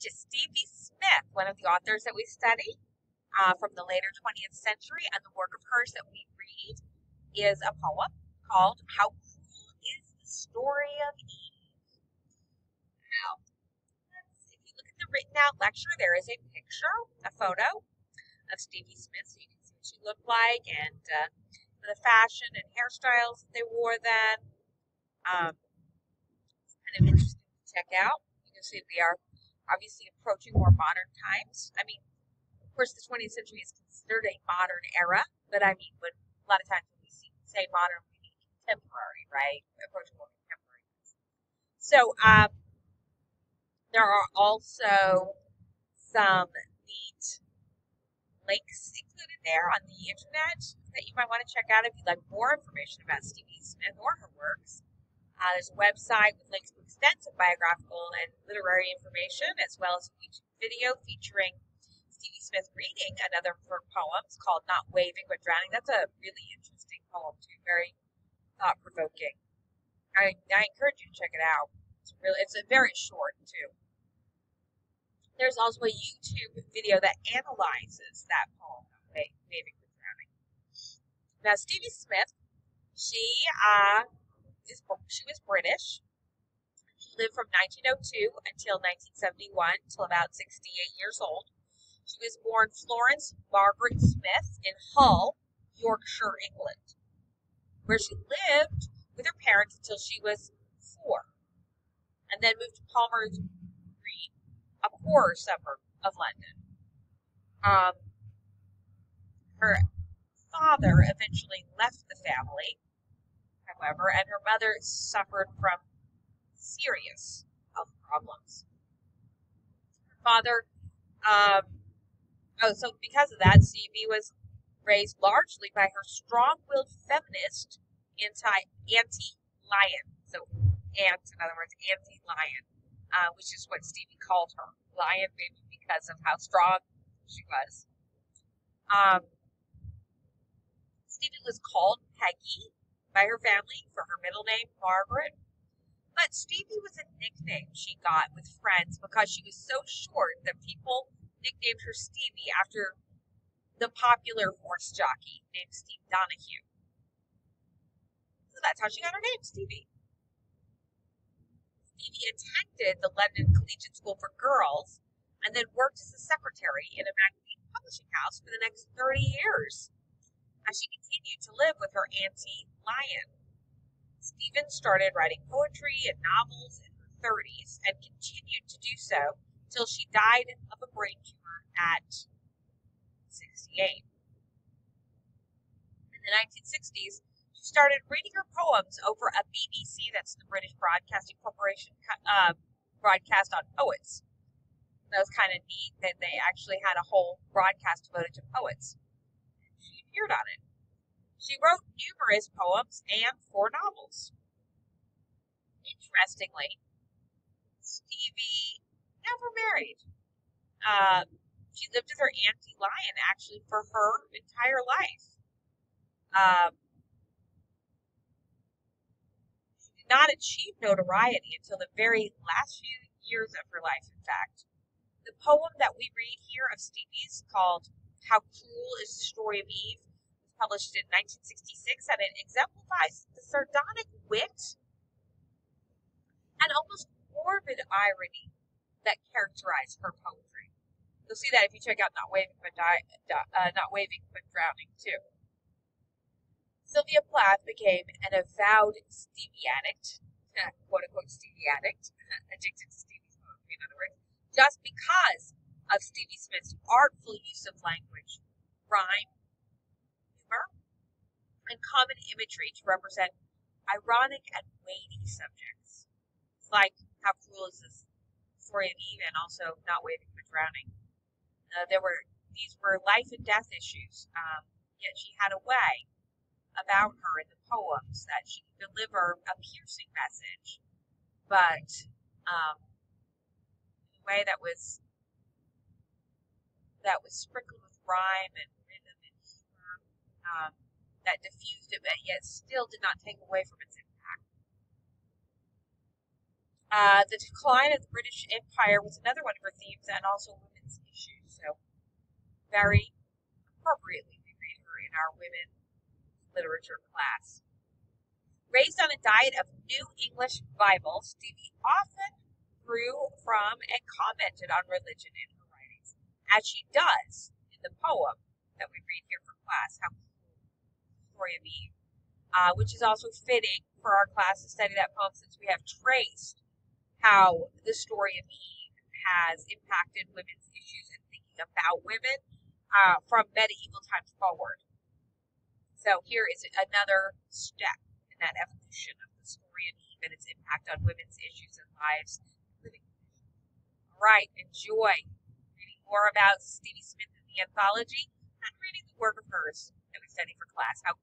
to Stevie Smith, one of the authors that we study uh, from the later 20th century, and the work of hers that we read is a poem called How Cruel is the Story of Eve. Now, if you look at the written out lecture, there is a picture, a photo of Stevie Smith, so you can see what she looked like and uh, the fashion and hairstyles that they wore then. Um, it's kind of interesting to check out. You can see we are obviously approaching more modern times. I mean, of course, the 20th century is considered a modern era, but I mean, when a lot of times when we see, say modern, we mean contemporary, right? Approaching more contemporary. So, um, there are also some neat links included there on the internet that you might want to check out if you'd like more information about Stevie Smith or her works. Uh, there's a website with links to extensive biographical and literary information, as well as a YouTube video featuring Stevie Smith reading another of her poems called Not Waving But Drowning. That's a really interesting poem, too, very thought provoking. I, I encourage you to check it out. It's really, it's a very short, too. There's also a YouTube video that analyzes that poem, Waving But Drowning. Now, Stevie Smith, she uh, is she was British. She lived from 1902 until 1971, till about 68 years old. She was born Florence Margaret Smith in Hull, Yorkshire, England, where she lived with her parents until she was four, and then moved to Palmer's Green, a poorer suburb of London. Um, her father eventually left the family, however, and her mother suffered from serious health problems. Her father, um, oh, so because of that, Stevie was raised largely by her strong-willed feminist anti auntie Lion. So, ant, in other words, auntie Lion, uh, which is what Stevie called her. Lion, maybe because of how strong she was. Um, Stevie was called Peggy by her family for her middle name, Margaret. But Stevie was a nickname she got with friends because she was so short that people nicknamed her Stevie after the popular horse jockey named Steve Donoghue. So that's how she got her name, Stevie. Stevie attended the London Collegiate School for Girls and then worked as a secretary in a magazine publishing house for the next 30 years as she continued to live with her auntie Lion. Stephen started writing poetry and novels in her 30s and continued to do so till she died of a brain tumor at 68. In the 1960s, she started reading her poems over a BBC, that's the British Broadcasting Corporation, uh, broadcast on poets. That was kind of neat that they actually had a whole broadcast devoted to poets She appeared on it. She wrote numerous poems and four novels. Interestingly, Stevie never married. Uh, she lived with her auntie Lion actually for her entire life. Um, she did not achieve notoriety until the very last few years of her life, in fact. The poem that we read here of Stevie's called How Cruel is the Story of Eve published in 1966, and it exemplifies the sardonic wit and almost morbid irony that characterize her poetry. You'll see that if you check out Not Waving but, Di- uh, Not Waving but Drowning too. Sylvia Plath became an avowed Stevie addict, quote unquote Stevie addict, addicted to Stevie's poetry, in other words, just because of Stevie Smith's artful use of language, rhyme, and common imagery to represent ironic and weighty subjects. Like how cruel is this story of Eve and also not waving for drowning. Uh, there were these were life and death issues, um, yet she had a way about her in the poems that she could deliver a piercing message, but um, in a way that was that was sprinkled with rhyme and rhythm and humor. Um, diffused it, but yet still did not take away from its impact. Uh, the decline of the British Empire was another one of her themes, and also women's issues. So, very appropriately, we read her in our women literature class. Raised on a diet of New English Bibles, Stevie often drew from and commented on religion in her writings, as she does in the poem that we read here for class, How Of Eve, uh, which is also fitting for our class to study that poem since we have traced how the story of Eve has impacted women's issues and thinking about women uh, from medieval times forward. So here is another step in that evolution of the story of Eve and its impact on women's issues and lives All right, enjoy reading more about Stevie Smith in the anthology and reading the work of hers that we study for class. How